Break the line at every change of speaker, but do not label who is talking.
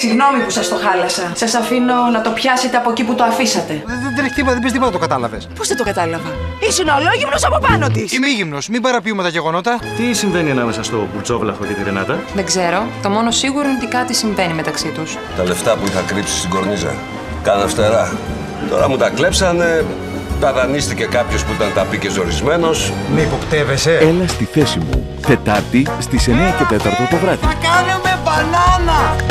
Συγγνώμη που σας το χάλασα. Σας αφήνω να το πιάσετε από εκεί που το αφήσατε.
Δεν, έχει τρέχει τίποτα, δεν πεις τίποτα, το κατάλαβες.
Πώς δεν το κατάλαβα; Ήσουν ολόγυμνο από πάνω της.
Είμαι ήγυμνο, μην παραποιούμε τα γεγονότα.
Τι συμβαίνει ανάμεσα στο Μπουρτσόβλαχο και τη Ρενάτα.
Δεν ξέρω. Το μόνο σίγουρο είναι ότι κάτι συμβαίνει μεταξύ τους.
Τα λεφτά που είχα κρύψει στην κορνίζα. Κάνα φτερά. Τώρα μου τα κλέψανε. Τα δανείστηκε κάποιος που ήταν ταπί και ζορισμένος.
Με υποπτεύεσαι.
Έλα στη θέση μου. Τετάρτη στις 9 και 4 το βράδυ.
Θα κάνουμε μπανάνα!